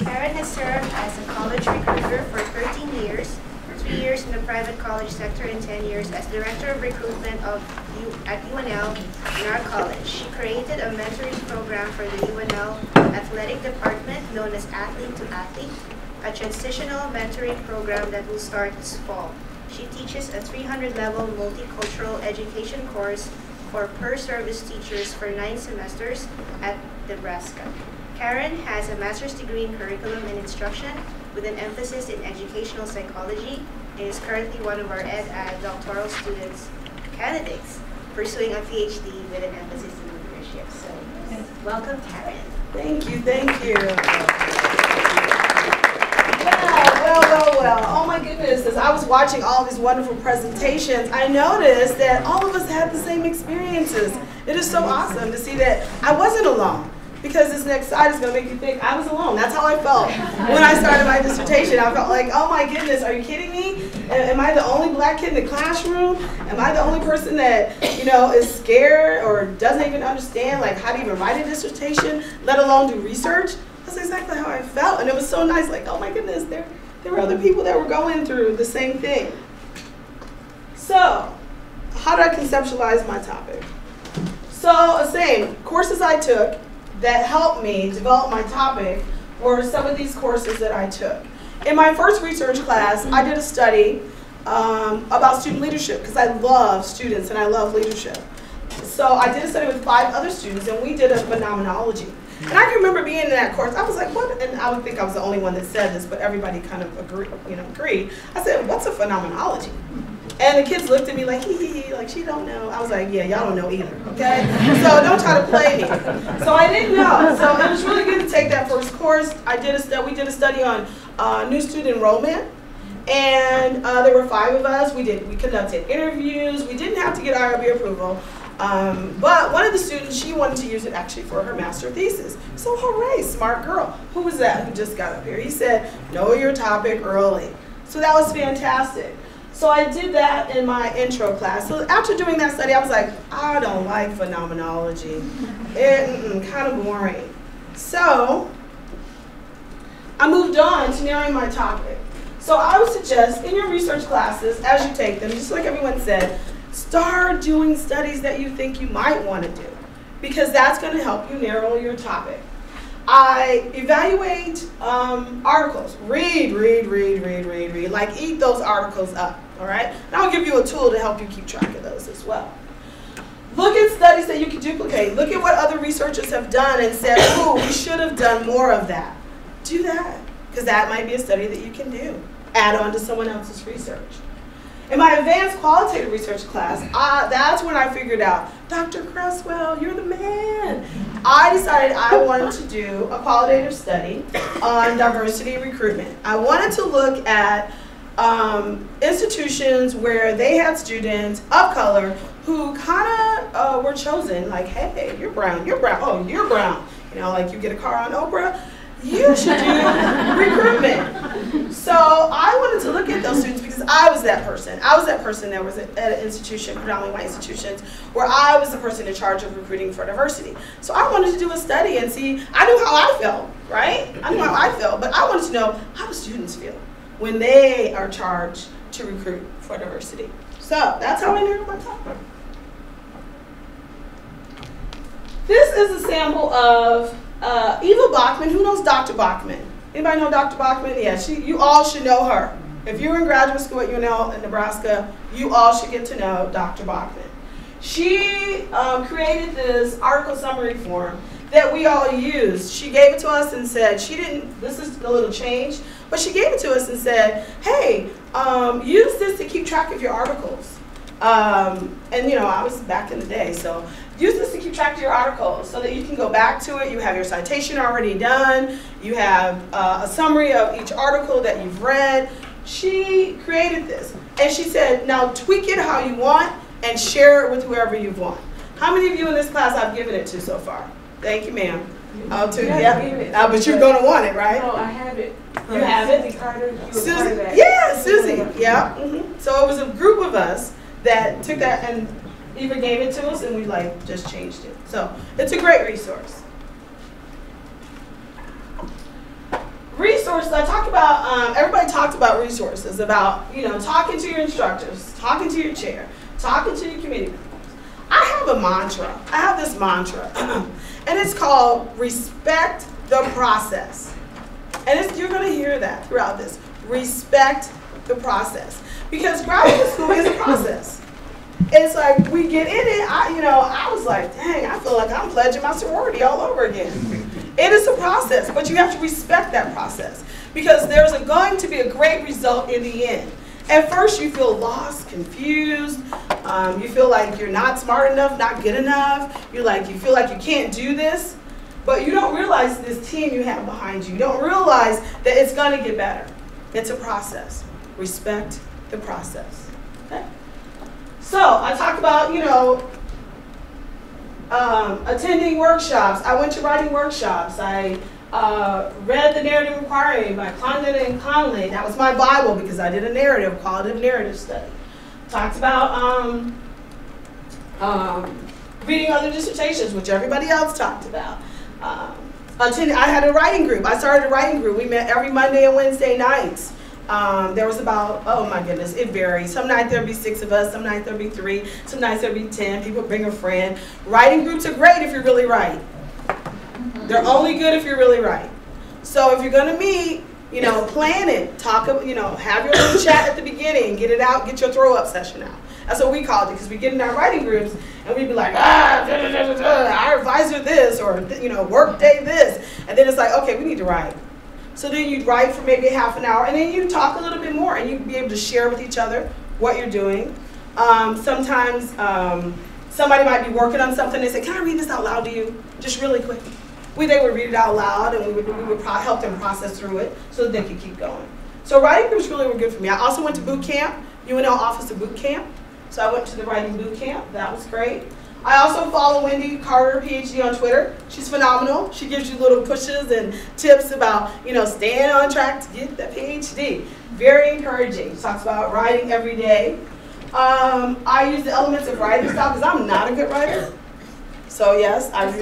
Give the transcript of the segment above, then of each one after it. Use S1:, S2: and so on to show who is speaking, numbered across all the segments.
S1: Karen has served as a college recruiter for 13 years, three years in the private college sector and 10 years as director of recruitment of U at UNL in our college. She created a mentoring program for the UNL athletic department known as Athlete to Athlete, a transitional mentoring program that will start this fall. She teaches a 300-level multicultural education course for pre-service teachers for nine semesters at Nebraska. Karen has a master's degree in curriculum and instruction with an emphasis in educational psychology and is currently one of our Ed Ad doctoral students candidates pursuing a PhD with an emphasis in leadership. So, welcome, Karen.
S2: Thank you, thank you. Well, well, well, well. Oh my goodness, as I was watching all these wonderful presentations, I noticed that all of us had the same experiences. It is so awesome to see that I wasn't alone because this next slide is going to make you think I was alone. That's how I felt when I started my dissertation. I felt like, oh my goodness, are you kidding me? Am I the only black kid in the classroom? Am I the only person that, you know, is scared or doesn't even understand like how to even write a dissertation, let alone do research? That's exactly how I felt. And it was so nice, like, oh my goodness, there, there were other people that were going through the same thing. So, how do I conceptualize my topic? So, same, courses I took that helped me develop my topic were some of these courses that I took. In my first research class, I did a study um, about student leadership because I love students and I love leadership. So I did a study with five other students and we did a phenomenology. And I can remember being in that course, I was like, what? And I would think I was the only one that said this, but everybody kind of agreed, you know, agreed. I said, what's a phenomenology? And the kids looked at me like, hee hee hee, like she don't know. I was like, yeah, y'all don't know either, okay? So don't try to play me. So I didn't know. So it was really good to take that first course. I did a we did a study on uh, new student enrollment. And uh, there were five of us. We did, we conducted interviews. We didn't have to get IRB approval. Um, but one of the students, she wanted to use it actually for her master thesis. So hooray, smart girl. Who was that who just got up here? He said, know your topic early. So that was fantastic. So I did that in my intro class. So after doing that study, I was like, I don't like phenomenology. It, kind of boring. So I moved on to narrowing my topic. So I would suggest in your research classes, as you take them, just like everyone said, start doing studies that you think you might want to do because that's going to help you narrow your topic. I evaluate um, articles. Read, read, read, read, read, read. Like eat those articles up, all right? And I'll give you a tool to help you keep track of those as well. Look at studies that you can duplicate. Look at what other researchers have done and said, oh, we should have done more of that. Do that, because that might be a study that you can do. Add on to someone else's research. In my advanced qualitative research class, I, that's when I figured out, Dr. Creswell, you're the man. I decided I wanted to do a qualitative study on diversity recruitment. I wanted to look at um, institutions where they had students of color who kind of uh, were chosen, like, hey, you're brown, you're brown, oh, you're brown. You know, like you get a car on Oprah, you should do recruitment. So I wanted to look at those students because I was that person. I was that person that was at an institution, predominantly white institutions, where I was the person in charge of recruiting for diversity. So I wanted to do a study and see, I knew how I felt, right? I knew how I felt, but I wanted to know how do students feel when they are charged to recruit for diversity. So that's how I narrowed my topic. This is a sample of uh, Eva Bachman, who knows Dr. Bachman? Anybody know Dr. Bachman? Yeah, she, you all should know her. If you're in graduate school at UNL in Nebraska, you all should get to know Dr. Bachman. She um, created this article summary form that we all used. She gave it to us and said, she didn't, this is a little change, but she gave it to us and said, hey, um, use this to keep track of your articles. Um, and you know, I was back in the day, so use this to keep track of your articles so that you can go back to it. You have your citation already done. You have uh, a summary of each article that you've read. She created this. And she said, now tweak it how you want and share it with whoever you want. How many of you in this class I've given it to so far? Thank you, ma'am. Oh, two, yeah. Uh, but you're going to want it, right?
S3: No, I have it.
S2: You have it?
S3: Susie Carter, you were part of
S2: Susie, yeah, Susie, yeah. Mm -hmm. So it was a group of us that took that and Eva gave it to us and we like just changed it. So it's a great resource. resources, I talked about, um, everybody talked about resources, about, you know, talking to your instructors, talking to your chair, talking to your committee members. I have a mantra. I have this mantra, and it's called respect the process. And you're going to hear that throughout this. Respect the process. Because graduate school is a process. It's like we get in it, I, you know, I was like, dang, I feel like I'm pledging my sorority all over again. It is a process, but you have to respect that process because there's a, going to be a great result in the end. At first, you feel lost, confused. Um, you feel like you're not smart enough, not good enough. You're like, you feel like you can't do this. But you don't realize this team you have behind you. You don't realize that it's going to get better. It's a process. Respect the process. Okay? So I talked about, you know, um, attending workshops. I went to writing workshops. I uh, read the narrative inquiry by Clandinin and Connelly. That was my Bible because I did a narrative, qualitative narrative study. Talked about um, um, reading other dissertations, which everybody else talked about. Um, I had a writing group. I started a writing group. We met every Monday and Wednesday nights. Um, there was about, oh my goodness, it varies. Some nights there'll be six of us, some nights there'll be three, some nights there'll be 10. People bring a friend. Writing groups are great if you're really right. They're only good if you're really right. So if you're gonna meet, you know, plan it, talk, you know, have your little chat at the beginning, get it out, get your throw up session out. That's what we called it because we get in our writing groups and we'd be like, ah, da, da, da, our advisor this or, you know, work day this. And then it's like, okay, we need to write. So then you'd write for maybe half an hour, and then you talk a little bit more, and you'd be able to share with each other what you're doing. Um, sometimes um, somebody might be working on something, and say, can I read this out loud to you? Just really quick. We, they would read it out loud, and we would, we would help them process through it so that they could keep going. So writing groups really were good for me. I also went to boot camp, UNL Office of Boot Camp. So I went to the writing boot camp. That was great. I also follow Wendy Carter, PhD, on Twitter. She's phenomenal. She gives you little pushes and tips about, you know, staying on track to get the PhD. Very encouraging. She talks about writing every day. Um, I use the elements of writing style because I'm not a good writer. So yes, I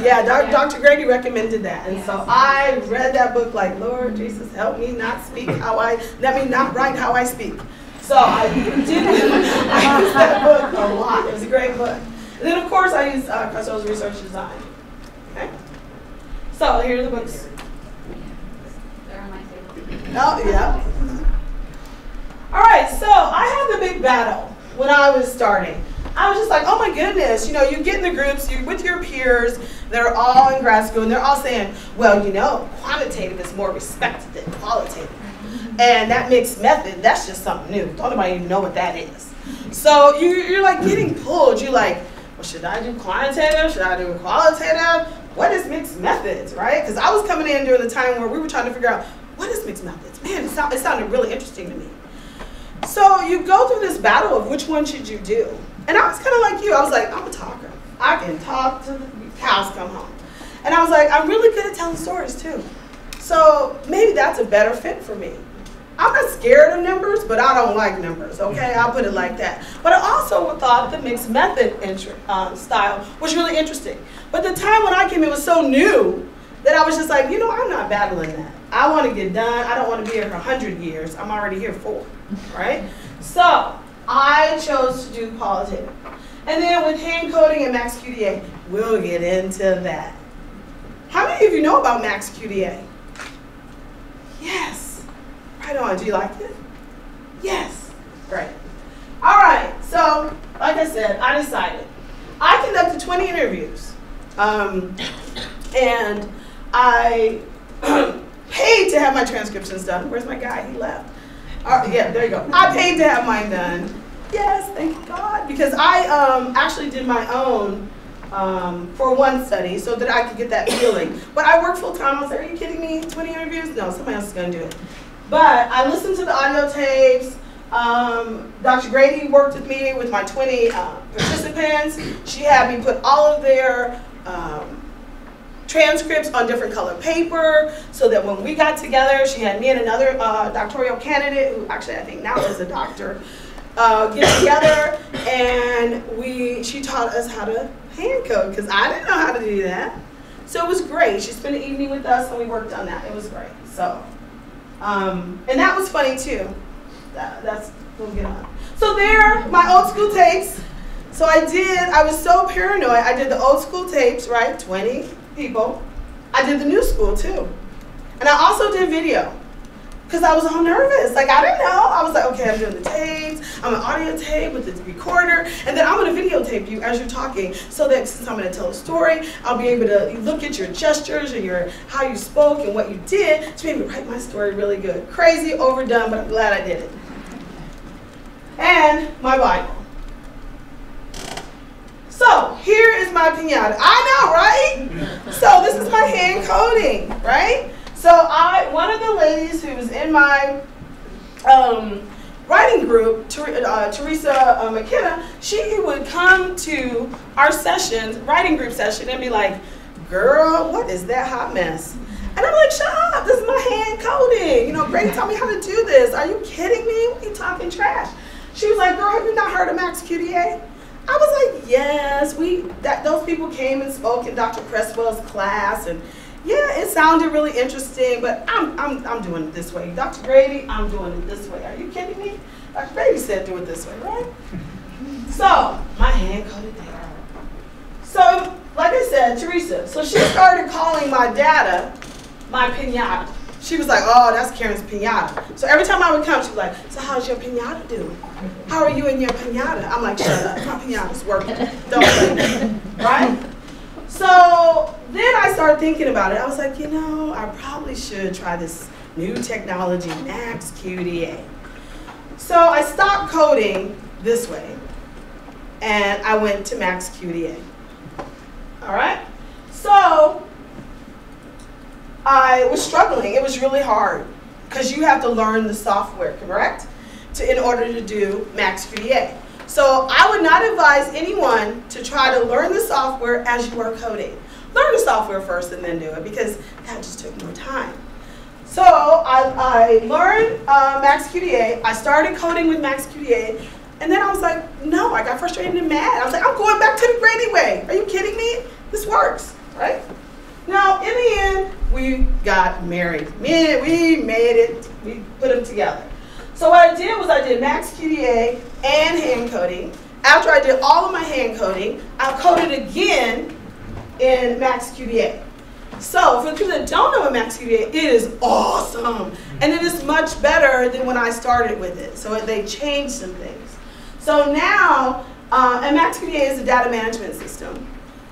S2: yeah, Dr. Grady recommended that, and so I read that book like, Lord Jesus, help me not speak how I, let me not write how I speak. So I did, I used that book a lot. It was a great book. And then of course I use uh, Research Design. Okay? So here are the books. They're on my table. Oh, yeah. All right, so I had the big battle when I was starting. I was just like, oh my goodness, you know, you get in the groups, you're with your peers, they're all in grad school, and they're all saying, well, you know, quantitative is more respected than qualitative. And that mixed method, that's just something new. Don't nobody even know what that is. So you, you're like getting pulled. You're like, well, should I do quantitative? Should I do qualitative? What is mixed methods, right? Because I was coming in during the time where we were trying to figure out what is mixed methods. Man, it, sound, it sounded really interesting to me. So you go through this battle of which one should you do. And I was kind of like you. I was like, I'm a talker. I can talk to the cows come home. And I was like, I'm really good at telling stories too. So maybe that's a better fit for me. I'm not scared of numbers, but I don't like numbers, okay? I'll put it like that. But I also thought the mixed method uh, style was really interesting. But the time when I came in was so new that I was just like, you know, I'm not battling that. I want to get done. I don't want to be here for 100 years. I'm already here for, right? So I chose to do qualitative. And then with hand coding and Max QDA, we'll get into that. How many of you know about Max QDA? On. Do you like it? Yes. Great. All right. So, like I said, I decided. I conducted 20 interviews. Um, and I paid to have my transcriptions done. Where's my guy? He left. Uh, yeah, there you go. I paid to have mine done. Yes, thank God. Because I um, actually did my own um, for one study so that I could get that feeling. But I work full time. I was like, are you kidding me? 20 interviews? No, somebody else is going to do it. But I listened to the audio tapes. Um, Dr. Grady worked with me with my 20 uh, participants. She had me put all of their um, transcripts on different color paper so that when we got together, she had me and another uh, doctoral candidate, who actually I think now is a doctor, uh, get together and we she taught us how to hand code because I didn't know how to do that. So it was great. She spent the evening with us and we worked on that. It was great. So, um, and that was funny too. That, that's, we'll get on. So there, my old school tapes. So I did, I was so paranoid. I did the old school tapes, right? 20 people. I did the new school too. And I also did video because I was all nervous. Like I didn't know. I was like, okay, I'm doing the tapes. I'm an audio tape with the recorder, and then I'm gonna videotape you as you're talking, so that since I'm gonna tell a story, I'll be able to look at your gestures and your how you spoke and what you did to maybe write my story really good. Crazy, overdone, but I'm glad I did it. And my Bible. So here is my pinata. I know, right? So this is my hand coding, right? So I, one of the ladies who was in my um, writing group, uh, Teresa uh, McKenna, she would come to our sessions, writing group session, and be like, girl, what is that hot mess? And I'm like, shut up, this is my hand coding. You know, Grady taught me how to do this. Are you kidding me? What are you talking trash? She was like, girl, have you not heard of Max QDA? I was like, yes, we that those people came and spoke in Dr. Creswell's class and yeah, it sounded really interesting, but I'm, I'm, I'm doing it this way. Dr. Grady, I'm doing it this way. Are you kidding me? Dr. Grady said do it this way, right? So, my hand coded there. So, like I said, Teresa, so she started calling my data my pinata. She was like, oh, that's Karen's pinata. So every time I would come, she was like, so how's your pinata doing? How are you in your pinata? I'm like, shut up, my pinata's working. Don't play. Right? Then I started thinking about it. I was like, you know, I probably should try this new technology, Max QDA. So I stopped coding this way, and I went to Max QDA. All right? So I was struggling. It was really hard because you have to learn the software, correct? To, in order to do Max QDA. So I would not advise anyone to try to learn the software as you are coding. Learn the software first and then do it because that just took more time. So I, I learned uh, Max QDA. I started coding with Max QDA. And then I was like, no, I got frustrated and mad. I was like, I'm going back to the Grady way. Are you kidding me? This works, right? Now, in the end, we got married. We made it. We put them together. So what I did was I did Max QDA and hand coding. After I did all of my hand coding, I coded again in Max QDA. So for the people that don't know what Max QDA, it is awesome. And it is much better than when I started with it. So they changed some things. So now, uh, and Max QDA is a data management system.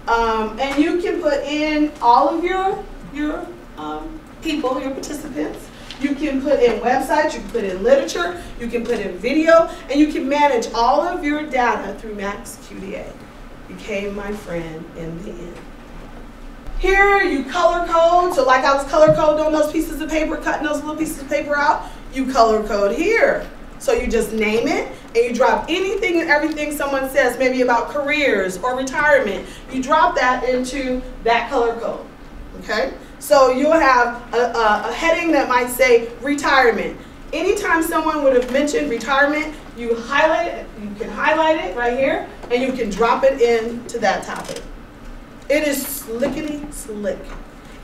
S2: Um, and you can put in all of your, your um, people, your participants. You can put in websites, you can put in literature, you can put in video, and you can manage all of your data through Max QDA. Became my friend in the end. Here you color code, so like I was color coding on those pieces of paper, cutting those little pieces of paper out, you color code here. So you just name it and you drop anything and everything someone says, maybe about careers or retirement, you drop that into that color code, okay? So you'll have a, a, a heading that might say retirement. Anytime someone would have mentioned retirement, you highlight it, you can highlight it right here, and you can drop it into that topic. It is slickety slick.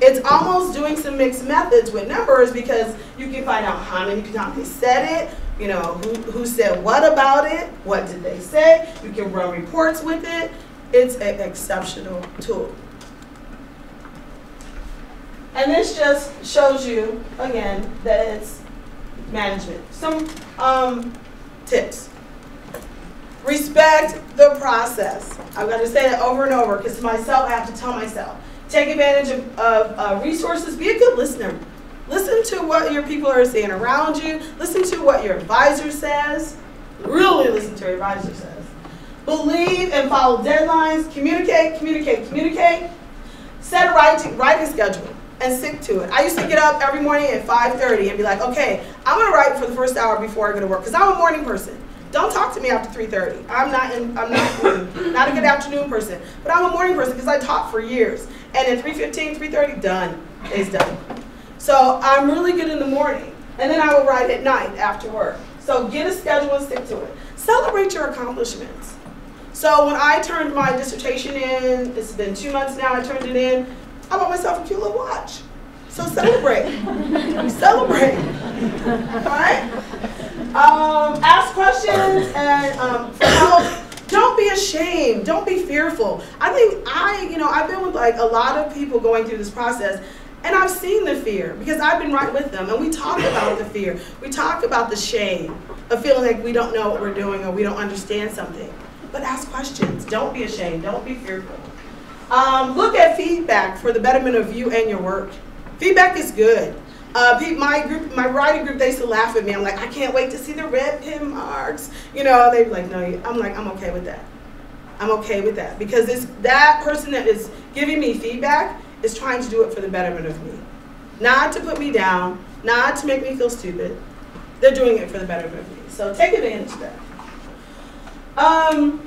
S2: It's almost doing some mixed methods with numbers because you can find out how many times they said it, you know, who, who said what about it, what did they say. You can run reports with it. It's an exceptional tool. And this just shows you, again, that it's management. Some um, tips. Respect the process. I'm going to say that over and over because myself, I have to tell myself. Take advantage of, of uh, resources. Be a good listener. Listen to what your people are saying around you. Listen to what your advisor says. Really listen to your advisor says. Believe and follow deadlines. Communicate, communicate, communicate. Set a writing, writing schedule and stick to it. I used to get up every morning at 5.30 and be like, okay, I'm going to write for the first hour before I go to work because I'm a morning person. Don't talk to me after 3.30. I'm not in, I'm not, not a good afternoon person. But I'm a morning person because I taught for years. And at 3.15, 3.30, done. It's done. So I'm really good in the morning. And then I will write at night after work. So get a schedule and stick to it. Celebrate your accomplishments. So when I turned my dissertation in, it's been two months now I turned it in, I bought myself a cute little watch. So celebrate. celebrate. All right? Um, ask questions and um, help. Don't be ashamed. Don't be fearful. I think I, you know, I've been with like a lot of people going through this process, and I've seen the fear because I've been right with them, and we talk about the fear. We talk about the shame of feeling like we don't know what we're doing or we don't understand something. But ask questions. Don't be ashamed. Don't be fearful. Um, look at feedback for the betterment of you and your work. Feedback is good. Uh, my group, my writing group, they used to laugh at me. I'm like, I can't wait to see the red pen marks. You know, they'd be like, no. I'm like, I'm okay with that. I'm okay with that because it's that person that is giving me feedback is trying to do it for the betterment of me, not to put me down, not to make me feel stupid. They're doing it for the betterment of me. So take advantage of that. Um,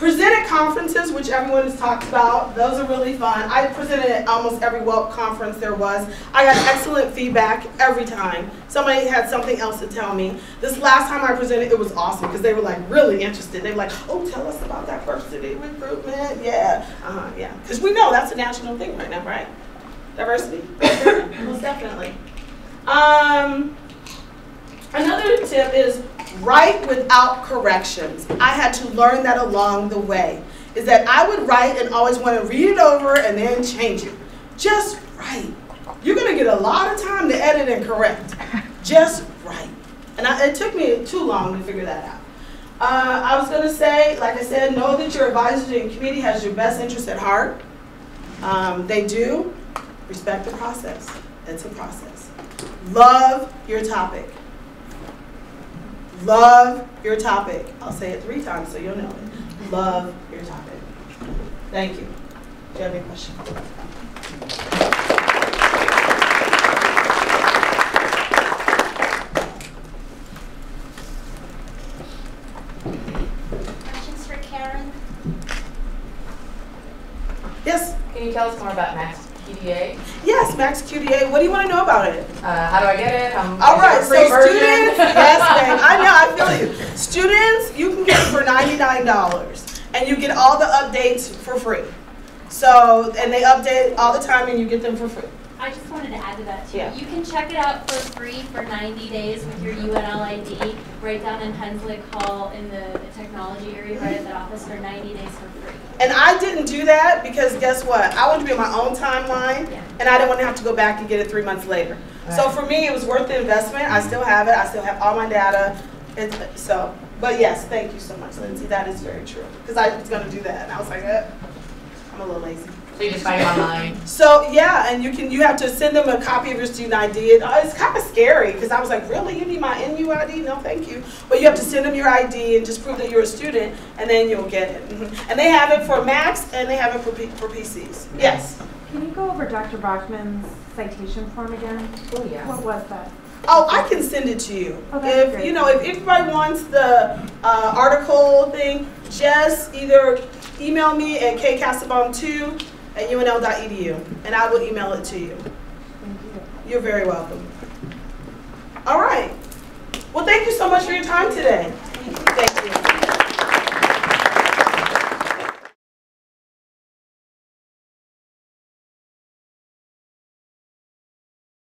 S2: Present at conferences, which everyone has talked about. Those are really fun. I presented at almost every WELP conference there was. I got excellent feedback every time. Somebody had something else to tell me. This last time I presented, it was awesome because they were like really interested. They were like, oh, tell us about that diversity recruitment. Yeah, uh-huh, yeah. Because we know that's a national thing right now, right? Diversity. Most definitely. Um, another tip is write without corrections. I had to learn that along the way. Is that I would write and always want to read it over and then change it. Just write. You're going to get a lot of time to edit and correct. Just write. And I, it took me too long to figure that out. Uh, I was going to say, like I said, know that your advisory committee has your best interest at heart. Um, they do. Respect the process. It's a process. Love your topic. Love your topic. I'll say it three times so you'll know it. Love your topic. Thank you. Do you have any questions?
S3: Questions for Karen?
S2: Yes.
S4: Can you tell us more about Max QDA?
S2: Yes, Max QDA. What do you want to know about it?
S4: Uh, how do I get it? Um,
S2: All
S4: is there
S2: so
S4: version?
S2: students, yes, ma'am. I know, I feel you. Students, you can get it for $99 and you get all the updates for free. So, and they update all the time and you get them for free.
S3: I just wanted to add to that too.
S2: Yeah.
S3: You can check it out for free for 90 days with your UNL ID right down in Henzlik Hall in the technology area right at the office for 90 days for free.
S2: And I didn't do that because guess what? I wanted to be on my own timeline
S3: Yeah.
S2: and I didn't want to have to go back and get it three months later. So for me, it was worth the investment. I still have it. I still have all my data. It's, so, but yes, thank you so much, Lindsay. That is very true. Because I was going to do that and I was like, eh, I'm a little lazy.
S4: So you just find it online.
S2: So yeah, and you can you have to send them a copy of your student ID. It, uh, it's kind of scary because I was like, really, you need my NUID? No, thank you. But you have to send them your ID and just prove that you're a student, and then you'll get it. Mhm. And they have it for Macs and they have it for P- for PCs. Yes.
S5: Can you go over Dr. Bachman's citation form again?
S4: Oh, yeah.
S5: What was that?
S2: Oh, I can send it to you.
S5: Oh, that's
S2: if
S5: great.
S2: you know, if everybody wants the uh, article thing, just either email me at kkassebaum2 at unl.edu, and I will email it to you.
S5: Thank you.
S2: You're very welcome. All right. Well, thank you so much for your time today. Thank you.